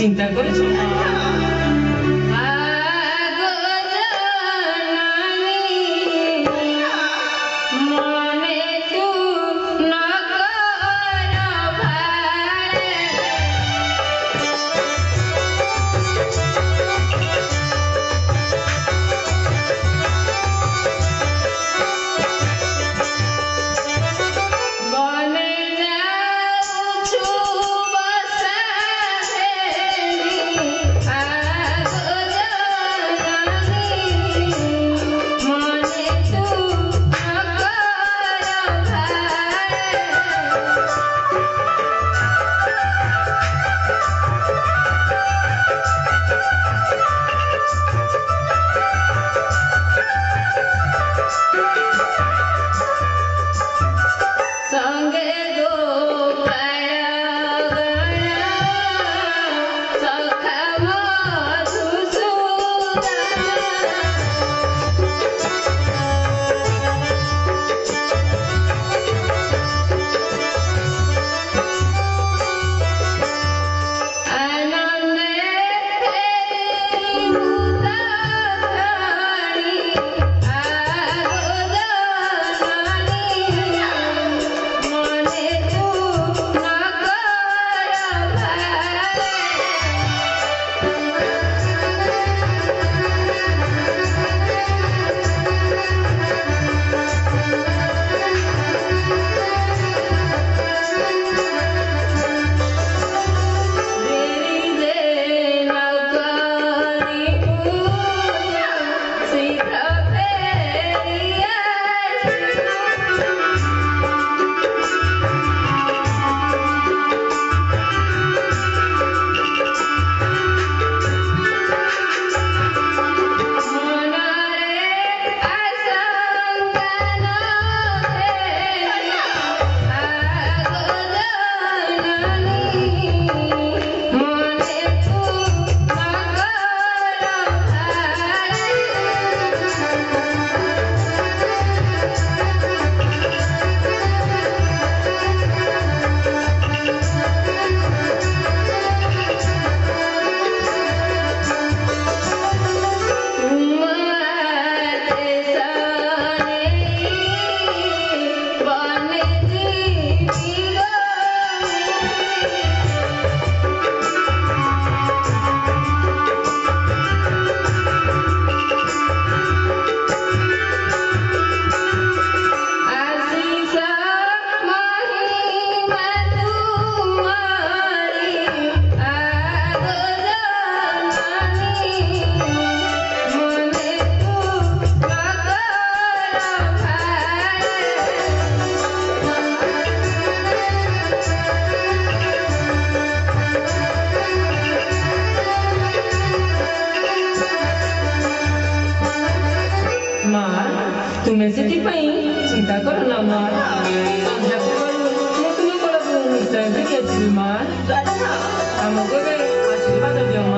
cinta al. मार तुम्हें से टिपाई चिंता करो ना मार আমি করবে আশীর্বাদ দেব